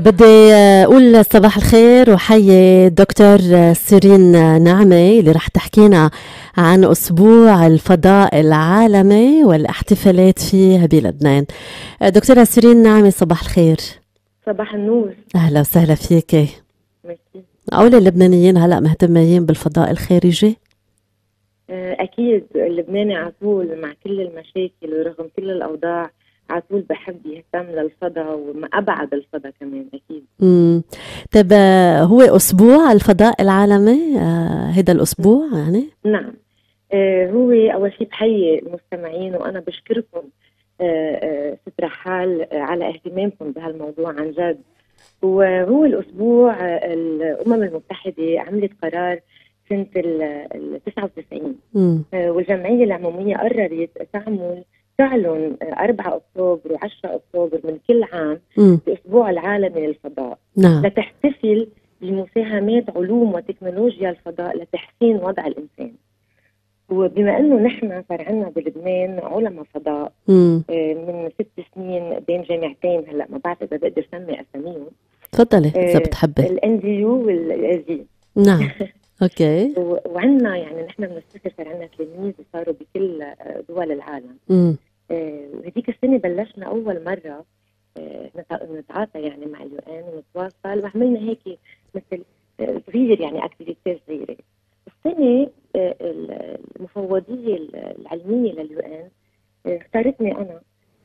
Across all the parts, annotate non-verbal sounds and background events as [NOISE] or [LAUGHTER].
بدي أقول صباح الخير وحيي دكتور سيرين نعمة اللي رح تحكينا عن أسبوع الفضاء العالمي والاحتفالات فيه بلبنان. دكتورة سيرين نعمة صباح الخير. صباح النور. أهلا وسهلا فيك. ميرسي. اول اللبنانيين هلا مهتمين بالفضاء الخارجي؟ أكيد اللبناني على طول مع كل المشاكل ورغم كل الأوضاع. على طول بحب يهتم للفضاء وما أبعد الفضاء كمان أكيد. امم طيب آه، هو أسبوع الفضاء العالمي آه، هيدا الأسبوع يعني؟ نعم. آه، هو أول شيء بحيي المستمعين وأنا بشكركم ست رحال على اهتمامكم بهالموضوع عن جد. وهو الأسبوع الأمم المتحدة عملت قرار سنة ال ال 99 امم آه، والجمعية العمومية قررت تعمل تعلن آه، 4 أكتوبر و10 أكتوبر من كل عام الأسبوع العالمي للفضاء. نعم. لتحتفل بمساهمات علوم وتكنولوجيا الفضاء لتحسين وضع الإنسان. وبما أنه نحن صار عندنا بلبنان علماء فضاء امم آه، من ست سنين بين جامعتين هلا ما بعرف اذا بقدر سمي أساميهم. تفضلي إذا آه، بتحبي. ال NDU وال AUST نعم. [LAUGHS] أوكي. وعندنا يعني نحن بنفتكر صار عندنا تلاميذ وصاروا بكل آه، دول العالم. امم آه، وهديك السنة بلشنا أول مرة آه، نتع- نتعاطى يعني مع ال UN ونتواصل وعملنا هيك مثل آه، صغير يعني activity صغيره السنة آه، ال- المفوضية العلمية لل UN آه، اختارتني أنا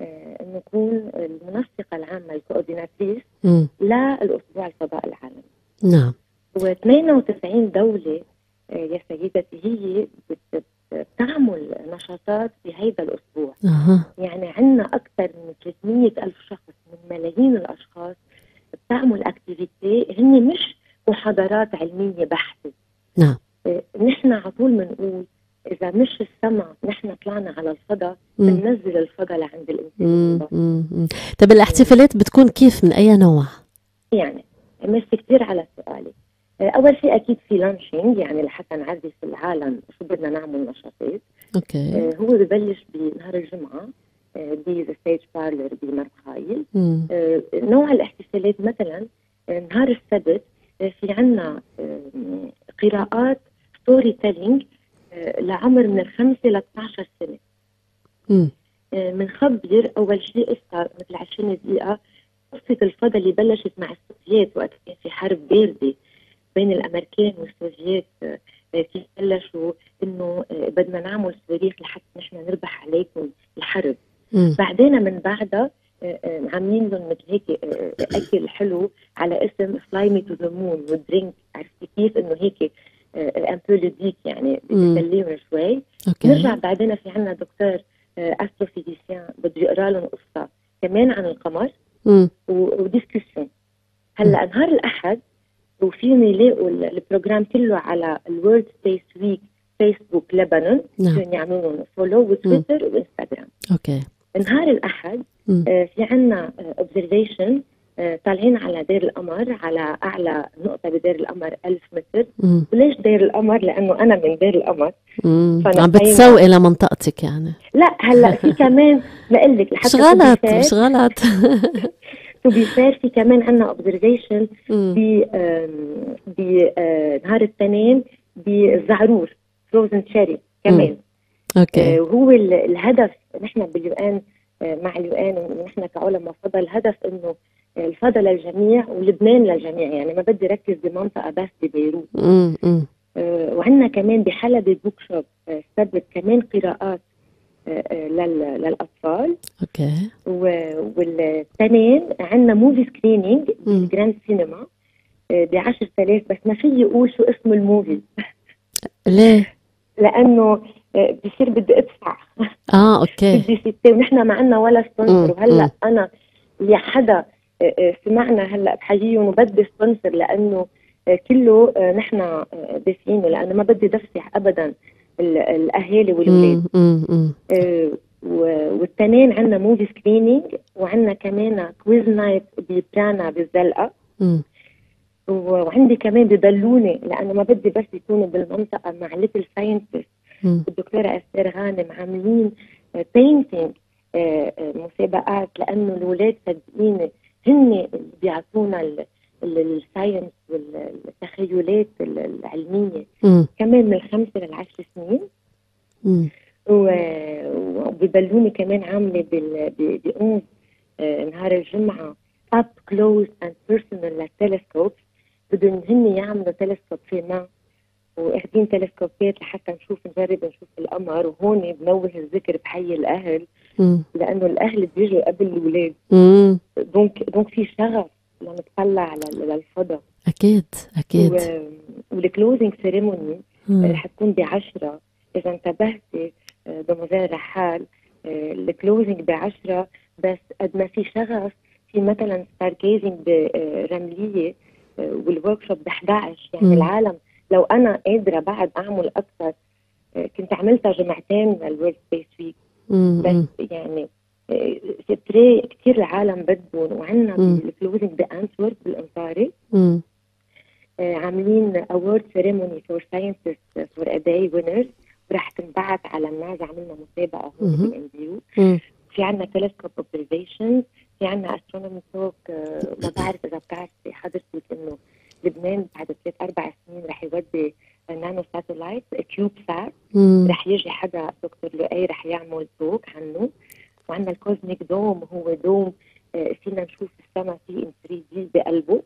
آه، إنه اكون المنسقة العامة ال coordinatrice امم للأسبوع الفضاء العالمي. نعم. و92 دولة آه، يا سيدتي هي بت- بتعمل نشاطات في هيدا الأسبوع أها يعني عندنا أكثر من 300 ألف شخص من ملايين الأشخاص بتعمل أكتيفيتي هن مش محاضرات علمية بحتة نعم آه، نحن على طول بنقول إذا مش السمع نحن طلعنا على الفضاء. بننزل الفضاء لعند الإنسان. طيب الاحتفالات بتكون كيف من أي نوع؟ يعني ميرسي كثير على أول شيء أكيد في launching يعني لحتى نعرف العالم شو بدنا نعمل نشاطات. أوكي. آه، هو ببلش بنهار الجمعة ب The Stage بارلر بمار مخايل. آه، نوع الاحتفالات مثلا آه، نهار السبت آه، في عنا آه، قراءات storytelling لعمر من الخمسة ل 12 سنة. بنخبر أول شيء قصه مثل 20 دقيقة. قصة الفضاء اللي بلشت مع السوفييت وقت كان في حرب باردة. بين الأمريكان والسوفييت آه، كيف بلشوا إنه آه، بدنا نعمل صواريخ لحتى نحن نربح عليكم الحرب. بعدين من بعدها آه، آه، عاملين لهم مثل هيك آه، آه، أكل حلو على اسم fly me to the moon و drink عرفتي كيف؟ إنه هيك ambiance ludique يعني مم. بتسليهم شوي. أوكي. نرجع بعدين في عنا دكتور آه، astrophysicien بده يقرأ لهم قصة كمان عن القمر و discussion. هلأ نهار الأحد وفيهم يلاقوا ال- ال program كله على ال World Space Week فيسبوك لبنان. نعم. يعملوا لهم follow وتويتر وانستغرام. أوكي. نهار الأحد. آه، في عنا observation طالعين على دير القمر على أعلى نقطة بدير القمر 1000 متر. مم. وليش دير القمر؟ لأنه أنا من دير القمر. عم بتسوقي لمنطقتك يعني. لا هلأ في [LAUGHS] كمان بقول لك مش غلط مش غلط to be fair في كمان عندنا observation. ب بنهار التنين بالزعرور Frozen Cherry كمان. أوكي. آه، وهو ال- الهدف نحن بال UN آه، مع ال UN ونحن كعلماء فضاء الهدف إنه الفضاء للجميع ولبنان للجميع. يعني ما بدي ركز بمنطقة بس ببيروت. آه، وعندنا كمان بحلبة bookshop آه، كمان قراءات. آه، آه، للأطفال أوكي و- والتنين عندنا movie screening. بال Grand Cinemas ب 10000 بس ما في يقول شو اسم ال movie [LAUGHS] ليه؟ لأنه آه، بصير بدي أدفع آه [LAUGHS] أوكي بدي ستة ونحن ما عندنا ولا. sponsor وهلأ. أنا يا حدا آه، آه، سمعنا هلأ بحييهم وبدي sponsor لأنه آه، كله آه، نحن آه، دافعينه لأنه ما بدي دفع ابدا الأهالي. مم. آه، والتنين عندنا movie screening وعندنا كمان quiz night ببرانا بالزلقة. وعندي كمان بضلوني لأنه ما بدي بس يكونوا بالمنطقة مع Little Scientist. الدكتورة استر غانم عاملين painting مسابقات لأنه الاولاد صدقيني هن اللي بيعطونا ال science والتخيلات العلمية. كمان من الخمسه للعشر سنين. مم. وبيبلوني كمان عاملة بأونس آه، نهار الجمعة. up close and personal للتلسكوب بدهم هن يعملوا تلسكوب فينا واخذين تلسكوبات لحتى نشوف نجرب نشوف القمر. وهون بنوه الذكر بحي الأهل. مم. لأنه الأهل بيجوا قبل الأولاد. donc donc في شغف. لنطلع لل- للفضاء أكيد أكيد و- وال closing ceremony مم. رح تكون بعشرة إذا انتبهتي آه، demoiselle رحال آه، ال closing بعشرة بس قد ما في شغف في مثلا star gazing برملية وال workshop ب 11 يعني مم. العالم لو أنا قادرة بعد أعمل أكثر آه، كنت عملتها جمعتين لل World Space Week. بس يعني ستري كثير العالم بدهم وعندنا مم. ال closing بانتورب بالأنصاري. آه، عاملين award ceremony for scientist for a day winners ورح تنبعت على الناس عملنا مسابقه هون. بال NDU. في عندنا telescope observation في عندنا astronomy talk ما بعرف إذا بتعرفي حضرتك إنه لبنان بعد ثلاث أربع سنين رح يودي nanosatellite CubeSat. رح يجي حدا دكتور لؤي رح يعمل talk عنه وعندنا ال cosmic dome هو dome آه، فينا نشوف السما فيه in 3D بقلبه.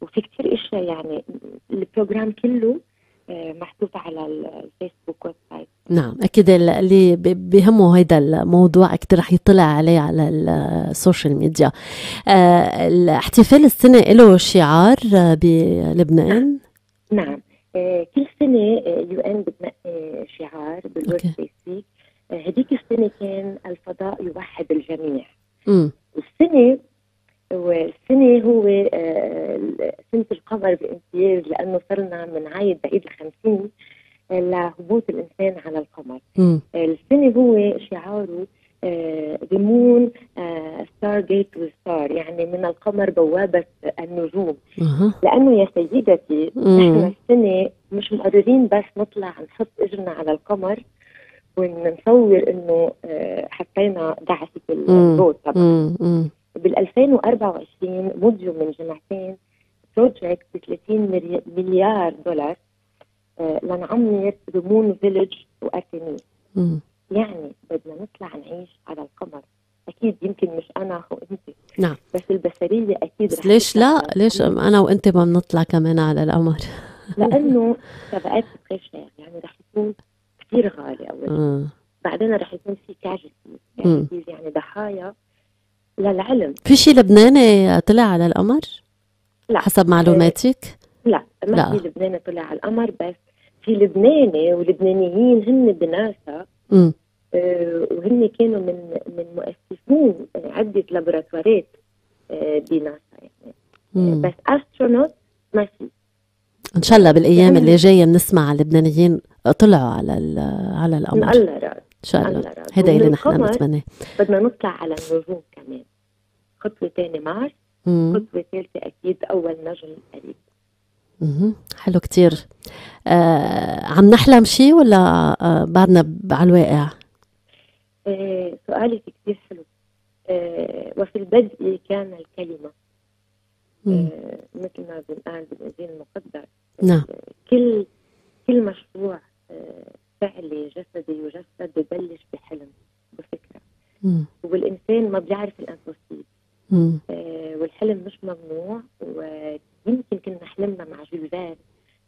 وفي كتير إشياء يعني ال program كله آه، محطوط على ال Facebook website نعم أكيد اللي بيهمه هيدا الموضوع أكيد رح يطلع عليه على ال social media آه، الاحتفال السنة له شعار بلبنان؟ نعم كل سنة UN بتنقي شعار بال World. Space Week هذيك السنة كان الفضاء يوحد الجميع مم. والسنة والسنة هو آه، سنة القمر بامتياز لأنه صرنا من عايد بعيد الخمسين آه، لهبوط الإنسان على القمر. آه، السنة هو شعاره ذا مون ستار جيت ستار يعني من القمر بوابة النجوم. لأنه يا سيدتي. نحن السنة مش مقررين بس نطلع نحط إجرنا على القمر ونصور إنه آه، حطينا دعسة الضوء طبعا. بال 2024 مضيوا من جمعتين بروجكت ب 30 ملي- مليار دولار آه، لنعمر رمون فيلج وارتميس. يعني بدنا نطلع نعيش على القمر أكيد يمكن مش أنا وانت نعم. بس البشرية أكيد بس ليش لا ليش. أنا وانت ما بنطلع كمان على القمر لأنه [LAUGHS] سبقات القشع يعني رح يكون كثير شيء. آه. بعدين رح يكون في مم. كاجوالتيز يعني ضحايا للعلم في شي لبناني طلع على القمر لا. حسب معلوماتك لا ما لا. في لبناني طلع على القمر بس في لبناني ولبنانيين هن بناسا مم. آه، وهن كانوا من من مؤسسين عدة لابوراتوارات آه، بناسا يعني مم. بس أسترونوت ما في إن شاء الله بالأيام اللي جاية بنسمع اللبنانيين طلعوا على على القمر. ان الله راد شاء الله. هيدا اللي نحن بنتمناه. بدنا نطلع على النجوم كمان. خطوة ثانية مارس. خطوة ثالثة أكيد أول نجم قريب مهم. حلو كتير. آه عم نحلم شي ولا آه بعدنا على الواقع؟ آه، سؤالك كثير حلو. آه، وفي البدء كان الكلمة. مم. آه، مثل ما بنقال بالإنجيل المقدس. نعم. آه، كل كل مشروع فعلي جسدي يجسد ببلش بحلم بفكرة. مم. والإنسان ما بيعرف الأنفسية مم. آه، والحلم مش ممنوع ويمكن كنا حلمنا مع فيرن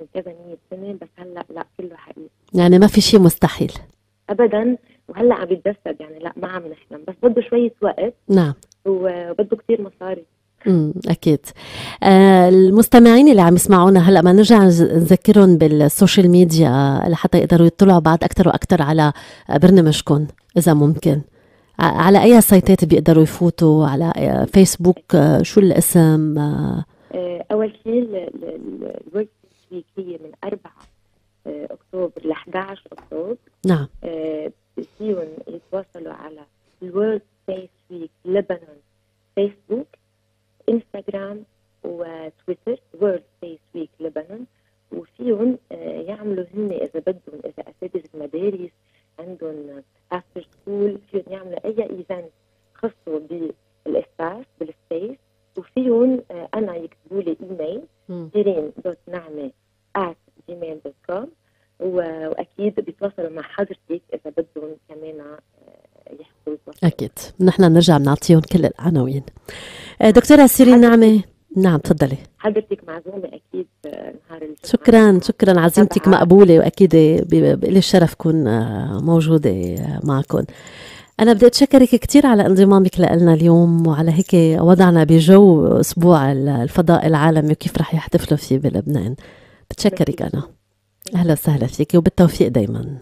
من كذا مية سنة بس هلأ لا كله حقيقي. يعني ما في شي مستحيل. أبدا. وهلأ عم يتجسد يعني لا ما عم نحلم. بس بده شوية وقت. نعم. وبده كتير مصاري. امم أكيد. آه المستمعين اللي عم يسمعونا هلأ ما نرجع نذكرهم بال social media لحتى يقدروا يطلعوا بعد أكثر وأكثر على برنامجكم إذا ممكن. على أي سايتات بيقدروا يفوتوا؟ على آه، فيسبوك آه، شو الاسم؟ آه، أول شيء ال World Week هي من 4 آه، أكتوبر ل 11 أكتوبر. نعم. فيهم يتواصلوا على ال World Space Week لبنان Facebook. Instagram و Twitter و World Space Week لبنان وفيهم آه، يعملوا هن إذا بدهم إذا أساتذة مدارس عندهم after school فيهم يعملوا أي event خاصة بال espace بال space وفيهم أنا يكتبوا لي email Cyrine dot Nehme at com وأكيد بيتواصلوا مع حضرتك إذا بدهم أكيد. نحن نرجع بنعطيهم كل العناوين. دكتورة سيرين نعمة نعم تفضلي. حضرتك معزومة أكيد نهار الجمعة شكرا شكرا. عزيمتك مقبولة وأكيد لي الشرف كون موجودة معكم أنا بدي أتشكرك كثير على انضمامك لنا اليوم وعلى هيك وضعنا بجو أسبوع الفضاء العالمي وكيف رح يحتفلوا فيه بلبنان. بتشكرك أنا. أهلا وسهلا فيك وبالتوفيق دايما.